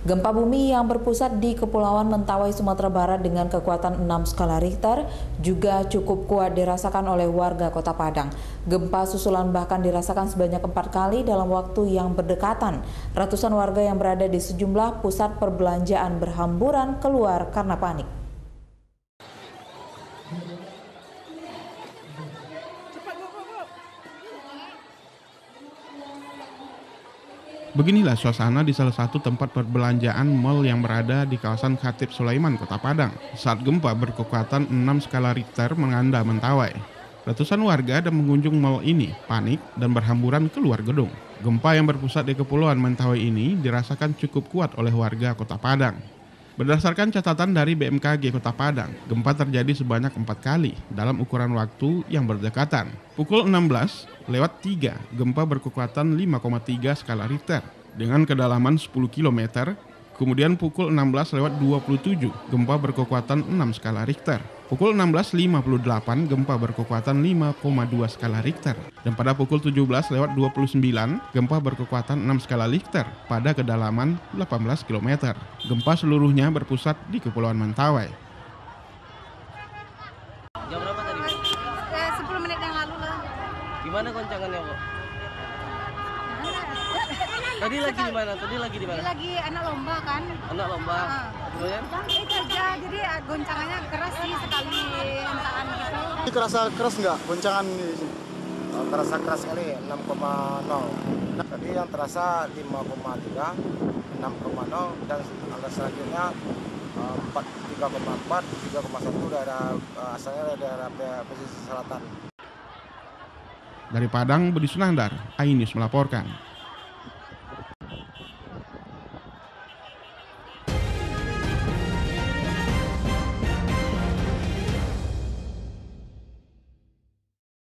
Gempa bumi yang berpusat di Kepulauan Mentawai, Sumatera Barat dengan kekuatan 6 skala Richter juga cukup kuat dirasakan oleh warga Kota Padang. Gempa susulan bahkan dirasakan sebanyak empat kali dalam waktu yang berdekatan. Ratusan warga yang berada di sejumlah pusat perbelanjaan berhamburan keluar karena panik. Beginilah suasana di salah satu tempat perbelanjaan mal yang berada di kawasan Khatib Sulaiman, Kota Padang. Saat gempa berkekuatan 6 skala Richter menganda Mentawai. Ratusan warga dan pengunjung mal ini panik dan berhamburan keluar gedung. Gempa yang berpusat di Kepulauan Mentawai ini dirasakan cukup kuat oleh warga Kota Padang. Berdasarkan catatan dari BMKG Kota Padang, gempa terjadi sebanyak empat kali dalam ukuran waktu yang berdekatan. Pukul 16 lewat 3, gempa berkekuatan 5,3 skala Richter dengan kedalaman 10 km. Kemudian pukul 16 lewat 27, gempa berkekuatan 6 skala Richter. Pukul 16.58 gempa berkekuatan 5,2 skala Richter dan pada pukul 17 lewat 29 gempa berkekuatan 6 skala Richter pada kedalaman 18 km. Gempa seluruhnya berpusat di Kepulauan Mentawai. Jam berapa tadi? Eh, 10 menit yang lalu lah. Gimana goncangannya, Bu? Tadi lagi di mana? Tadi lagi di mana? lagi anak lomba kan. Anak lomba. Ah. Kemudian Itu aja, jadi ah, goncangannya keras sih sekali hentakan gitu. Ini kerasa keras nggak goncangan di sini? Oh, terasa keras sekali 6,0 tadi yang terasa 5,3 6,0 dan angka selanjutnya eh, 4 3,4 3,1 daerah eh, asalnya dari daerah pe- pesisir selatan Dari Padang, Budi Sunandar, Ainis melaporkan.